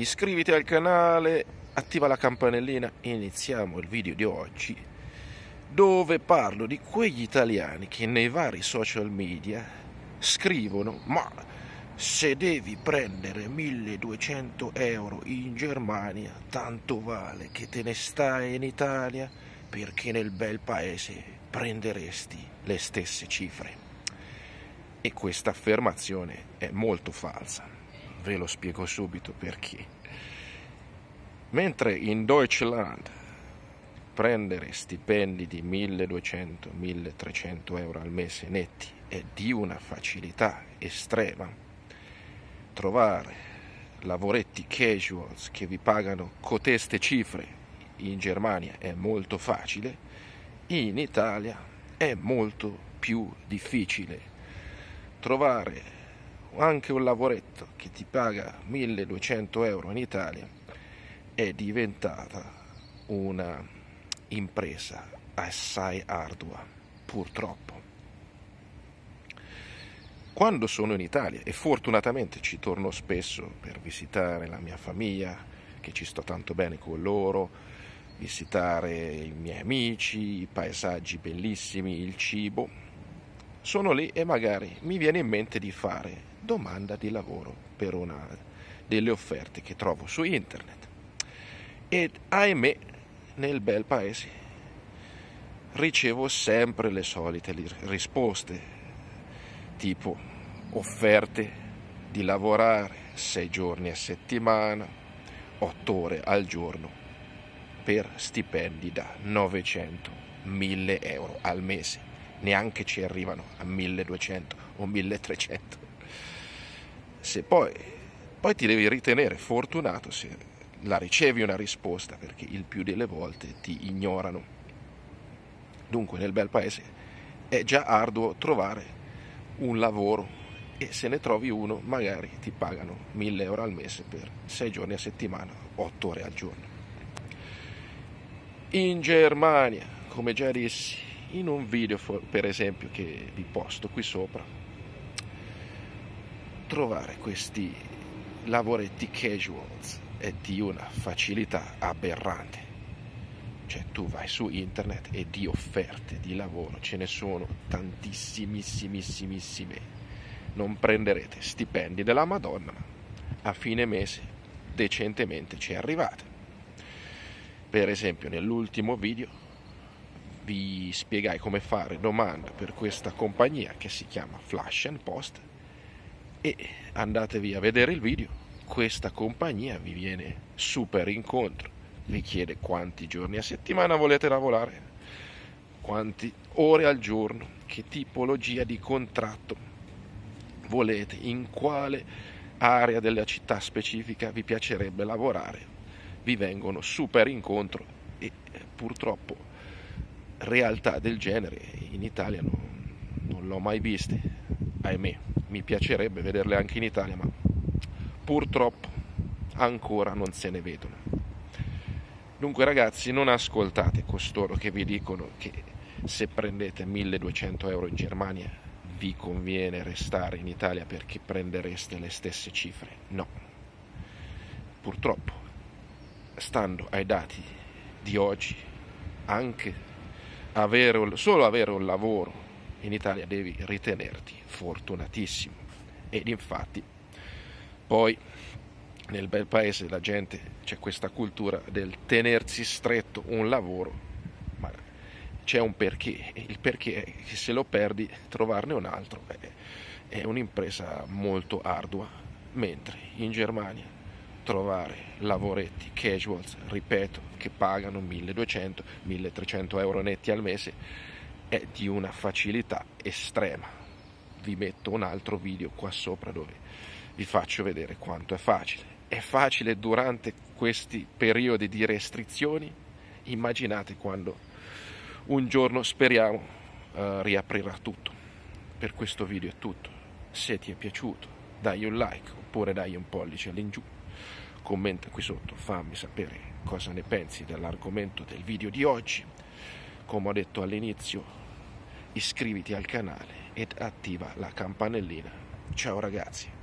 iscriviti al canale, attiva la campanellina, iniziamo il video di oggi dove parlo di quegli italiani che nei vari social media scrivono ma se devi prendere 1200 euro in Germania tanto vale che te ne stai in Italia perché nel bel paese prenderesti le stesse cifre. E questa affermazione è molto falsa. Ve lo spiego subito perché. Mentre in Deutschland prendere stipendi di 1200-1300 euro al mese netti è di una facilità estrema, trovare lavoretti casuals che vi pagano coteste cifre in Germania è molto facile, in Italia è molto più difficile trovare anche un lavoretto che ti paga 1200 euro in Italia è diventata una impresa assai ardua, purtroppo. Quando sono in Italia, e fortunatamente ci torno spesso per visitare la mia famiglia, che ci sto tanto bene con loro, visitare i miei amici, i paesaggi bellissimi, il cibo, sono lì e magari mi viene in mente di fare domanda di lavoro per una delle offerte che trovo su internet. Ed ahimè, nel bel paese ricevo sempre le solite risposte, tipo offerte di lavorare sei giorni a settimana, otto ore al giorno, per stipendi da 900-1000 euro al mese neanche ci arrivano a 1200 o 1300. Se poi, poi ti devi ritenere fortunato se la ricevi una risposta, perché il più delle volte ti ignorano. Dunque nel bel paese è già arduo trovare un lavoro e se ne trovi uno magari ti pagano 1000 euro al mese per 6 giorni a settimana, 8 ore al giorno. In Germania, come già dissi, in un video per esempio che vi posto qui sopra trovare questi lavoretti casuals è di una facilità aberrante. Cioè tu vai su internet e di offerte di lavoro ce ne sono tantissimissimissime. Non prenderete stipendi della madonna ma a fine mese decentemente ci arrivate. Per esempio nell'ultimo video vi spiegai come fare domanda per questa compagnia che si chiama Flash and Post e andatevi a vedere il video. Questa compagnia vi viene super incontro, vi chiede quanti giorni a settimana volete lavorare, quante ore al giorno, che tipologia di contratto volete, in quale area della città specifica vi piacerebbe lavorare. Vi vengono super incontro e purtroppo realtà del genere in Italia non, non l'ho mai viste, ahimè, mi piacerebbe vederle anche in Italia, ma purtroppo ancora non se ne vedono. Dunque ragazzi, non ascoltate costoro che vi dicono che se prendete 1200 euro in Germania vi conviene restare in Italia perché prendereste le stesse cifre. No. Purtroppo, stando ai dati di oggi, anche avere, solo avere un lavoro in Italia devi ritenerti fortunatissimo. Ed infatti poi nel bel paese la gente c'è questa cultura del tenersi stretto un lavoro, ma c'è un perché, il perché è che se lo perdi trovarne un altro è, è un'impresa molto ardua, mentre in Germania trovare lavoretti casuals, ripeto, che pagano 1200-1300 euro netti al mese è di una facilità estrema. Vi metto un altro video qua sopra dove vi faccio vedere quanto è facile. È facile durante questi periodi di restrizioni? Immaginate quando un giorno speriamo uh, riaprirà tutto. Per questo video è tutto. Se ti è piaciuto, dai un like oppure dai un pollice all'ingiù commenta qui sotto, fammi sapere cosa ne pensi dell'argomento del video di oggi. Come ho detto all'inizio, iscriviti al canale ed attiva la campanellina. Ciao ragazzi!